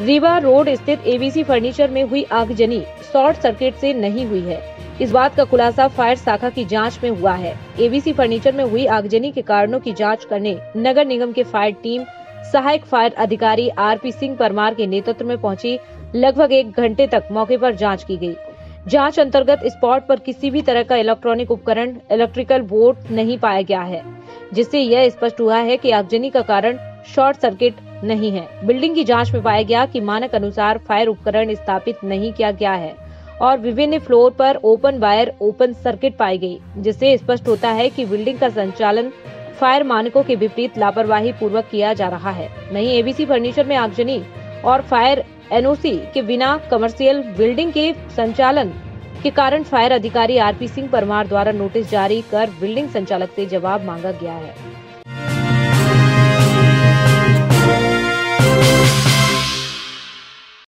Rewa road स्थित ABC furniture में हुई आगजनी शॉर्ट सर्किट से नहीं हुई है। इस बात का खुलासा फायर शाखा की जाँच में हुआ है। एबीसी फर्नीचर में हुई आगजनी के कारणों की जाँच करने नगर निगम के फायर टीम, सहायक फायर अधिकारी आरपी सिंह परमार के नेतृत्व में पहुँची। लगभग एक घंटे तक मौके पर जाँच की गई। जाँच अंतर्गत स्पॉट पर किसी भी तरह का इलेक्ट्रॉनिक उपकरण, इलेक्ट्रिकल बोर्ड नहीं पाया गया है, जिससे यह स्पष्ट हुआ है कि आगजनी का कारण शॉर्ट सर्किट नहीं है। बिल्डिंग की जाँच में पाया गया कि मानक अनुसार फायर उपकरण स्थापित नहीं किया गया है और विभिन्न फ्लोर पर ओपन वायर, ओपन सर्किट पाई गई, जिससे स्पष्ट होता है कि बिल्डिंग का संचालन फायर मानकों के विपरीत लापरवाही पूर्वक किया जा रहा है। नहीं एबीसी फर्नीचर में आगजनी और फायर एनओसी के बिना कमर्शियल बिल्डिंग के संचालन के कारण फायर अधिकारी आरपी सिंह परमार द्वारा नोटिस जारी कर बिल्डिंग संचालक से जवाब मांगा गया है।